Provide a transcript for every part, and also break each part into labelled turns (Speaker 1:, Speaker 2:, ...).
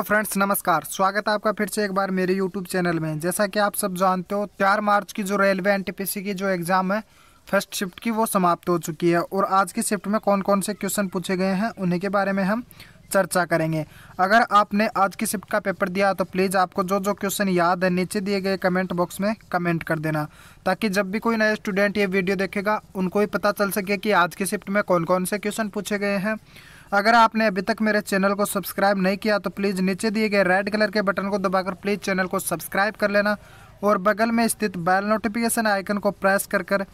Speaker 1: Hello friends, नमस्कार। स्वागत है आपका फिर से एक बार मेरे यूट्यूब चैनल में। जैसा कि आप सब जानते हो, चार मार्च की जो रेलवे एनटीपीसी की जो एग्ज़ाम है फ़र्स्ट शिफ्ट की वो समाप्त हो चुकी है और आज की शिफ्ट में कौन कौन से क्वेश्चन पूछे गए हैं, उन्हीं के बारे में हम चर्चा करेंगे। अगर आपने आज की शिफ्ट का पेपर दिया तो प्लीज़ आपको जो जो क्वेश्चन याद है, नीचे दिए गए कमेंट बॉक्स में कमेंट कर देना, ताकि जब भी कोई नया स्टूडेंट ये वीडियो देखेगा, उनको ही पता चल सके कि आज की शिफ्ट में कौन कौन से क्वेश्चन पूछे गए हैं। अगर आपने अभी तक मेरे चैनल को सब्सक्राइब नहीं किया तो प्लीज़ नीचे दिए गए रेड कलर के बटन को दबाकर प्लीज़ चैनल को सब्सक्राइब कर लेना और बगल में स्थित बैल नोटिफिकेशन आइकन को प्रेस कर कर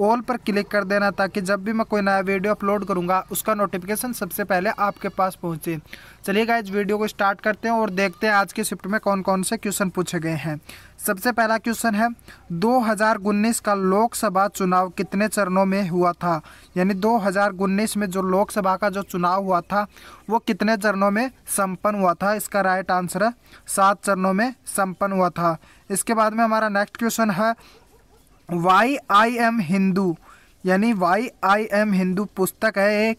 Speaker 1: ऑल पर क्लिक कर देना ताकि जब भी मैं कोई नया वीडियो अपलोड करूँगा, उसका नोटिफिकेशन सबसे पहले आपके पास पहुँचे। चलिए गाइज़ वीडियो को स्टार्ट करते हैं और देखते हैं आज के शिफ्ट में कौन कौन से क्वेश्चन पूछे गए हैं। सबसे पहला क्वेश्चन है 2019 का लोकसभा चुनाव कितने चरणों में हुआ था? यानी 2019 में जो लोकसभा का जो चुनाव हुआ था, वो कितने चरणों में संपन्न हुआ था? इसका राइट आंसर है, सात चरणों में संपन्न हुआ था। इसके बाद में हमारा नेक्स्ट क्वेश्चन है वाई आई एम हिंदू, यानी वाई आई एम हिंदू पुस्तक है एक,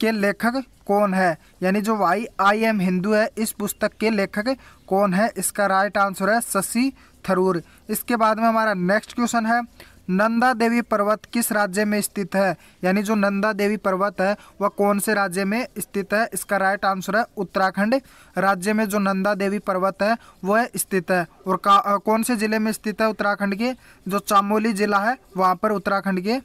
Speaker 1: के लेखक कौन है? यानी जो वाई आई एम हिंदू है, इस पुस्तक के लेखक कौन है? इसका राइट आंसर है शशि थरूर। इसके बाद में हमारा नेक्स्ट क्वेश्चन है नंदा देवी पर्वत किस राज्य में स्थित है? यानी जो नंदा देवी पर्वत है, वह कौन से राज्य में स्थित है? इसका राइट आंसर है उत्तराखंड। राज्य में जो नंदा देवी पर्वत है, वह स्थित है। और कौन से ज़िले में स्थित है उत्तराखंड के? जो चामोली जिला है, वहाँ पर उत्तराखंड के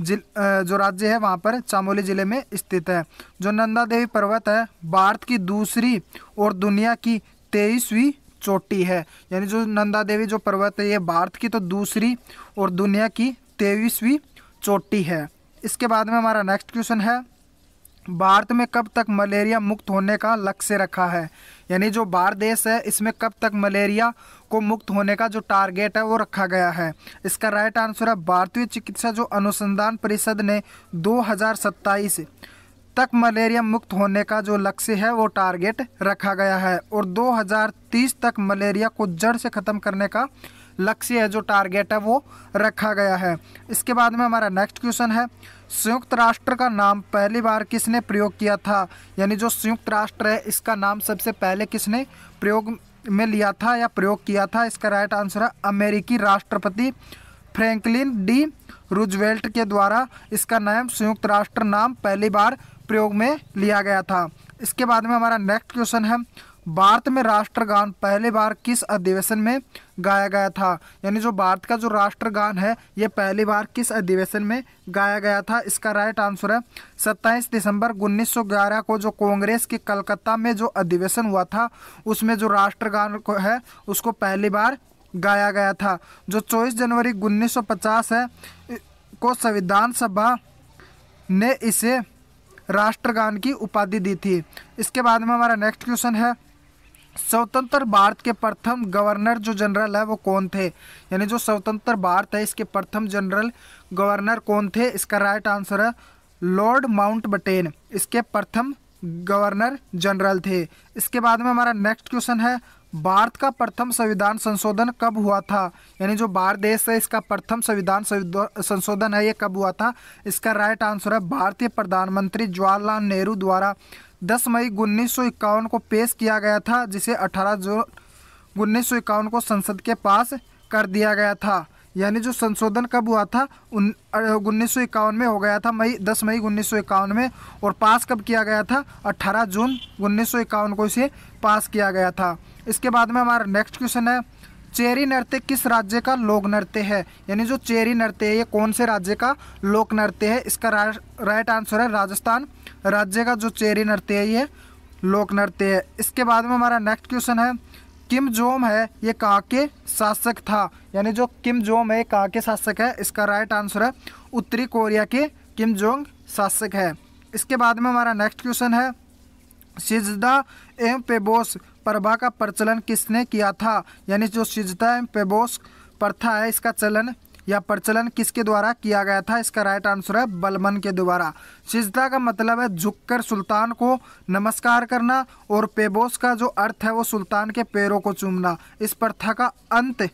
Speaker 1: जिल जो राज्य है, वहाँ पर चामोली ज़िले में स्थित है। जो नंदा देवी पर्वत है, भारत की दूसरी और दुनिया की तेईसवीं चोटी है। यानी जो नंदा देवी जो पर्वत है, ये भारत की तो दूसरी और दुनिया की तेईसवीं चोटी है। इसके बाद में हमारा नेक्स्ट क्वेश्चन है, भारत में कब तक मलेरिया मुक्त होने का लक्ष्य रखा है? यानी जो भारत देश है, इसमें कब तक मलेरिया को मुक्त होने का जो टारगेट है, वो रखा गया है? इसका राइट आंसर है, भारतीय चिकित्सा जो अनुसंधान परिषद ने दो हज़ार सत्ताईस तक मलेरिया मुक्त होने का जो लक्ष्य है, वो टारगेट रखा गया है। और 2030 तक मलेरिया को जड़ से ख़त्म करने का लक्ष्य है, जो टारगेट है, वो रखा गया है। इसके बाद में हमारा नेक्स्ट क्वेश्चन है, संयुक्त राष्ट्र का नाम पहली बार किसने प्रयोग किया था? यानी जो संयुक्त राष्ट्र है, इसका नाम सबसे पहले किसने प्रयोग में लिया था या प्रयोग किया था? इसका राइट आंसर है अमेरिकी राष्ट्रपति फ्रैंकलिन डी रूजवेल्ट के द्वारा। इसका नाम संयुक्त राष्ट्र नाम पहली बार प्रयोग में लिया गया था। इसके बाद में हमारा नेक्स्ट क्वेश्चन है, भारत में राष्ट्रगान पहली बार किस अधिवेशन में गाया गया था? यानी जो भारत का जो राष्ट्रगान है, ये पहली बार किस अधिवेशन में गाया गया था? इसका राइट आंसर है 27 दिसंबर 1911 को जो कांग्रेस के कलकत्ता में जो अधिवेशन हुआ था, उसमें जो राष्ट्रगान को है, उसको पहली बार गाया गया था। जो 24 जनवरी 1950 है, को संविधान सभा ने इसे राष्ट्रगान की उपाधि दी थी। इसके बाद में हमारा नेक्स्ट क्वेश्चन है, स्वतंत्र भारत के प्रथम गवर्नर जो जनरल है वो कौन थे? यानी जो स्वतंत्र भारत है, इसके प्रथम जनरल गवर्नर कौन थे? इसका राइट आंसर है लॉर्ड माउंट बटेन इसके प्रथम गवर्नर जनरल थे। इसके बाद में हमारा नेक्स्ट क्वेश्चन है भारत का प्रथम संविधान संशोधन कब हुआ था? यानी जो भारत देश है, इसका प्रथम संविधान संशोधन है, ये कब हुआ था? इसका राइट आंसर है भारतीय प्रधानमंत्री जवाहरलाल नेहरू द्वारा। 10 मई उन्नीस सौ इक्यावन को पेश किया गया था, जिसे 18 जून उन्नीस सौ इक्यावन को संसद के पास कर दिया गया था। यानी जो संशोधन कब हुआ था? उन्नीस सौ इक्यावन में हो गया था, मई 10 मई उन्नीस सौ इक्यावन में। और पास कब किया गया था? 18 जून उन्नीस सौ इक्यावन को इसे पास किया गया था। इसके बाद में हमारा नेक्स्ट क्वेश्चन है, चेरी नृत्य किस राज्य का लोक नृत्य है? यानी जो चेरी नृत्य है, ये कौन से राज्य का लोक नृत्य है? इसका राइट आंसर है राजस्थान। राज्य का जो चेरी नृत्य है, ये लोक नृत्य है। इसके बाद में हमारा नेक्स्ट क्वेश्चन है, किम जोम है, ये कहाँ के शासक था? यानी जो किम जोम है, ये कहाँ के शासक है। इसका राइट आंसर है, उत्तरी कोरिया के किम जोंग शासक है। इसके बाद में हमारा नेक्स्ट क्वेश्चन है सिजदा एवं पेबोस प्रभा का प्रचलन किसने किया था? यानी जो सिजदा एवं पेबोस प्रथा है, इसका चलन या प्रचलन किसके द्वारा किया गया था? इसका राइट आंसर है बलमन के द्वारा। सिजदा का मतलब है झुककर सुल्तान को नमस्कार करना और पेबोस का जो अर्थ है वो सुल्तान के पैरों को चूमना। इस प्रथा का अंत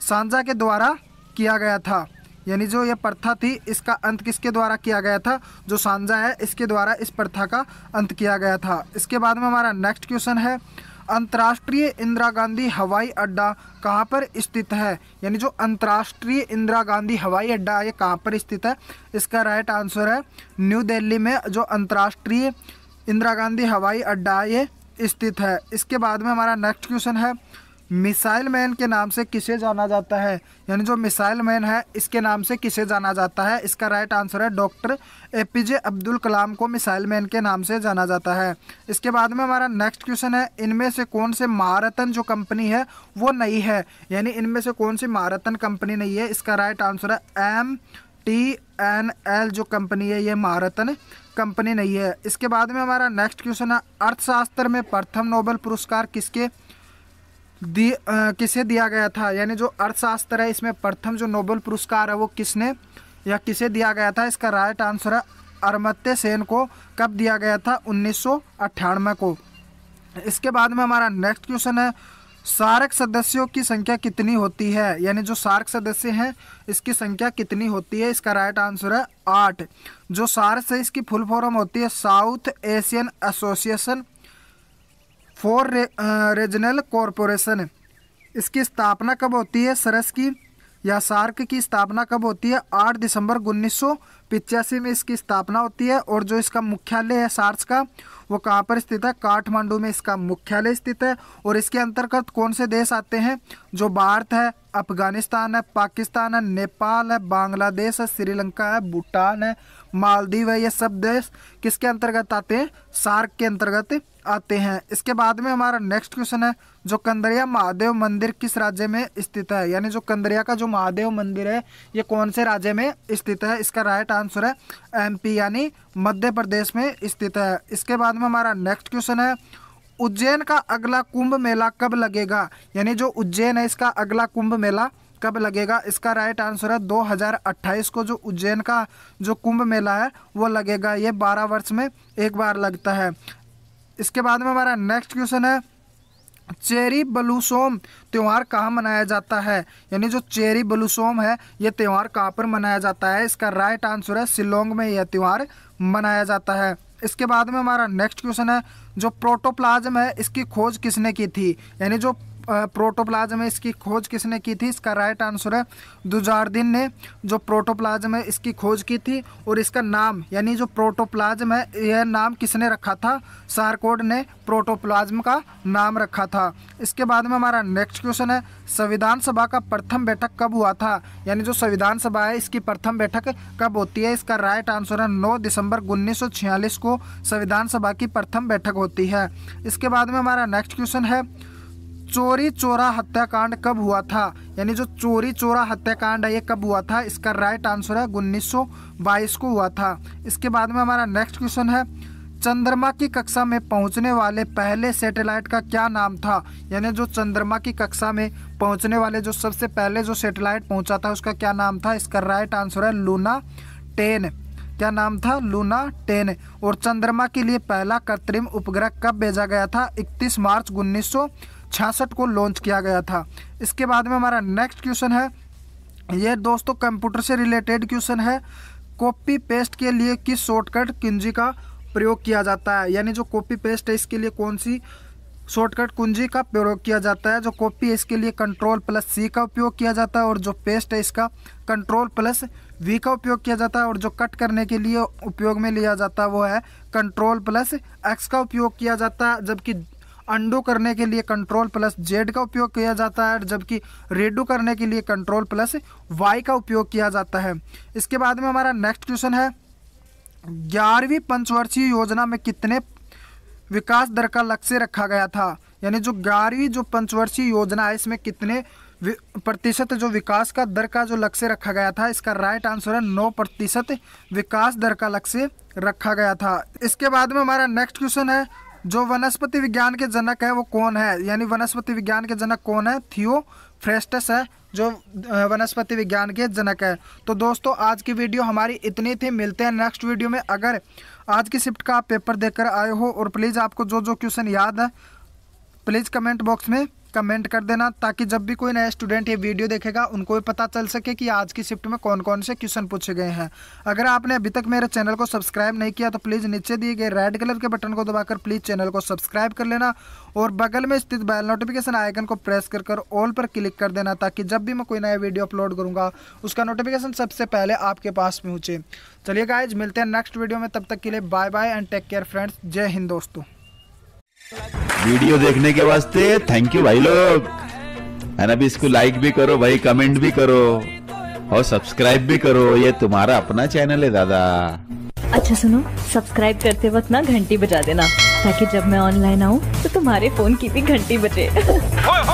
Speaker 1: सांझा के द्वारा किया गया था। यानी जो ये प्रथा थी, इसका अंत किसके द्वारा किया गया था? जो सांझा है, इसके द्वारा इस प्रथा का अंत किया गया था। इसके बाद में हमारा नेक्स्ट क्वेश्चन है, अंतर्राष्ट्रीय इंदिरा गांधी हवाई अड्डा कहाँ पर स्थित है? यानी जो अंतर्राष्ट्रीय इंदिरा गांधी हवाई अड्डा ये कहाँ पर स्थित है? इसका राइट आंसर है न्यू दिल्ली में जो अंतर्राष्ट्रीय इंदिरा गांधी हवाई अड्डा ये स्थित है। इसके बाद में हमारा नेक्स्ट क्वेश्चन है मिसाइल मैन के नाम से किसे जाना जाता है? यानी जो मिसाइल मैन है, इसके नाम से किसे जाना जाता है? इसका राइट आंसर है doctor A P J Abdul Kalam को मिसाइल मैन के नाम से जाना जाता है। इसके बाद में हमारा नेक्स्ट क्वेश्चन है, इनमें से कौन से महारतन जो कंपनी है, वो नहीं है? यानी इनमें से कौन सी महारतन कंपनी नहीं है? इसका राइट आंसर है एम टी एन एल जो कंपनी है, ये महारतन कंपनी नहीं है। इसके बाद में हमारा नेक्स्ट क्वेश्चन है, अर्थशास्त्र में प्रथम नोबेल पुरस्कार किसके दी किसे दिया गया था? यानी जो अर्थशास्त्र है, इसमें प्रथम जो नोबेल पुरस्कार है, वो किसने या किसे दिया गया था? इसका राइट आंसर है अरमत्य सेन को। कब दिया गया था? उन्नीस सौ अट्ठानवे को। इसके बाद में हमारा नेक्स्ट क्वेश्चन है, सार्क सदस्यों की संख्या कितनी होती है? यानी जो सार्क सदस्य हैं, इसकी संख्या कितनी होती है? इसका राइट आंसर है आठ। जो सार्क है इसकी फुल फॉर्म होती है, South Asian association. For regional corporation. इसकी स्थापना कब होती है? सरस की, या सार्क की स्थापना कब होती है? आठ दिसंबर उन्नीस में इसकी स्थापना होती है, और जो इसका मुख्यालय है सार्स का, वो कहाँ पर स्थित है? काठमांडू में इसका मुख्यालय स्थित है, और इसके अंतर्गत कौन से देश आते हैं? जो भारत है, अफ़गानिस्तान है, पाकिस्तान है, नेपाल है, बांग्लादेश है, श्रीलंका है, भूटान है, मालदीव है, ये सब देश किसके अंतर्गत आते हैं? सार्क के अंतर्गत। आते हैं। इसके बाद में हमारा नेक्स्ट क्वेश्चन है, जो कंदरिया महादेव मंदिर किस राज्य में स्थित है? यानी जो कंदरिया का जो महादेव मंदिर है, ये कौन से राज्य में स्थित है? इसका राइट आंसर है एमपी यानी मध्य प्रदेश में स्थित है। इसके बाद में हमारा नेक्स्ट क्वेश्चन है, उज्जैन का अगला कुंभ मेला कब लगेगा? यानी जो उज्जैन है, इसका अगला कुंभ मेला कब लगेगा? इसका राइट आंसर है 2028 को जो उज्जैन का जो कुंभ मेला है, वो लगेगा। ये 12 वर्ष में एक बार लगता है। इसके बाद में हमारा नेक्स्ट क्वेश्चन है, चेरी बलूसोम त्यौहार कहाँ मनाया जाता है? यानी जो चेरी बलूसोम है, ये त्यौहार कहाँ पर मनाया जाता है? इसका राइट आंसर है, शिलोंग में यह त्यौहार मनाया जाता है। इसके बाद में हमारा नेक्स्ट क्वेश्चन है, जो प्रोटोप्लाज्म है, इसकी खोज किसने की थी? यानी जो प्रोटोप्लाज्म है इसकी खोज किसने की थी? इसका राइट आंसर है दुजारदीन ने, जो प्रोटोप्लाज्म है इसकी खोज की थी और इसका नाम, यानी जो प्रोटोप्लाज्म है, यह नाम किसने रखा था? सारकोड ने प्रोटोप्लाज्म का नाम रखा था। इसके बाद में हमारा नेक्स्ट क्वेश्चन है, संविधान सभा का प्रथम बैठक कब हुआ था? यानी जो संविधान सभा है, इसकी प्रथम बैठक कब होती है? इसका राइट आंसर है नौ दिसंबर उन्नीस सौ छियालीस को संविधान सभा की प्रथम बैठक होती है। इसके बाद में हमारा नेक्स्ट क्वेश्चन है चोरी चोरा हत्याकांड कब हुआ था? यानी जो चोरी चोरा हत्याकांड है, ये कब हुआ था? इसका राइट आंसर है, उन्नीस सौ बाईस को हुआ था। इसके बाद में हमारा नेक्स्ट क्वेश्चन है, चंद्रमा की कक्षा में पहुँचने वाले पहले सैटेलाइट का क्या नाम था? यानी जो चंद्रमा की कक्षा में पहुँचने वाले जो सबसे पहले जो सैटेलाइट पहुँचा था, उसका क्या नाम था? इसका राइट आंसर है, लूना टेन। क्या नाम था? Luna ten. और चंद्रमा के लिए पहला कृत्रिम उपग्रह कब भेजा गया था? 31 मार्च उन्नीस छियासठ को लॉन्च किया गया था। इसके बाद में हमारा नेक्स्ट क्वेश्चन है। ये दोस्तों कंप्यूटर से रिलेटेड क्वेश्चन है। कॉपी पेस्ट के लिए किस शॉर्टकट कुंजी का प्रयोग किया जाता है? यानी जो कॉपी पेस्ट है, इसके लिए कौन सी शॉर्टकट कुंजी का प्रयोग किया जाता है? जो कॉपी है, इसके लिए कंट्रोल प्लस सी का उपयोग किया जाता है और जो पेस्ट है, इसका कंट्रोल प्लस वी का उपयोग किया जाता है और जो कट करने के लिए उपयोग में लिया जाता है, वो है कंट्रोल प्लस एक्स का उपयोग किया जाता है, जबकि अंडो करने के लिए कंट्रोल प्लस जेड का उपयोग किया जाता है, जबकि रेडो करने के लिए कंट्रोल प्लस वाई का उपयोग किया जाता है। इसके बाद में हमारा नेक्स्ट क्वेश्चन है, ग्यारहवीं पंचवर्षीय योजना में कितने विकास दर का लक्ष्य रखा गया था? यानी जो ग्यारहवीं जो पंचवर्षीय योजना है, इसमें कितने प्रतिशत जो विकास का दर का जो लक्ष्य रखा गया था, इसका राइट आंसर है नौ प्रतिशत विकास दर का लक्ष्य रखा गया था। इसके बाद में हमारा नेक्स्ट क्वेश्चन है जो वनस्पति विज्ञान के जनक है, वो कौन है? यानी वनस्पति विज्ञान के जनक कौन है? थियो फ्रेस्टस है, जो वनस्पति विज्ञान के जनक है। तो दोस्तों, आज की वीडियो हमारी इतनी थी। मिलते हैं नेक्स्ट वीडियो में। अगर आज की शिफ्ट का आप पेपर देकर आए हो, और प्लीज़ आपको जो जो क्वेश्चन याद है प्लीज़ कमेंट बॉक्स में कमेंट कर देना ताकि जब भी कोई नया स्टूडेंट ये वीडियो देखेगा, उनको भी पता चल सके कि आज की शिफ्ट में कौन कौन से क्वेश्चन पूछे गए हैं। अगर आपने अभी तक मेरे चैनल को सब्सक्राइब नहीं किया तो प्लीज़ नीचे दिए गए रेड कलर के बटन को दबाकर प्लीज़ चैनल को सब्सक्राइब कर लेना और बगल में स्थित बैल नोटिफिकेशन आइकन को प्रेस कर कर ऑल पर क्लिक कर देना ताकि जब भी मैं कोई नया वीडियो अपलोड करूँगा, उसका नोटिफिकेशन सबसे पहले आपके पास पहुँचे। चलिए गाइज़ मिलते हैं नेक्स्ट वीडियो में, तब तक के लिए bye bye and take care friends जय हिंद दोस्तों।
Speaker 2: वीडियो देखने के वास्ते थैंक यू भाई लोग। एंड अभी इसको लाइक भी करो भाई कमेंट भी करो और सब्सक्राइब भी करो। ये तुम्हारा अपना चैनल है दादा।
Speaker 3: अच्छा सुनो सब्सक्राइब करते वक्त ना घंटी बजा देना ताकि जब मैं ऑनलाइन आऊँ तो तुम्हारे फ़ोन की भी घंटी बजे।